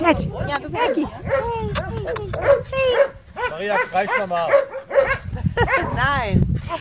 jetzt. Ja, du Becky. Ne? Maria, streich nochmal. Nein.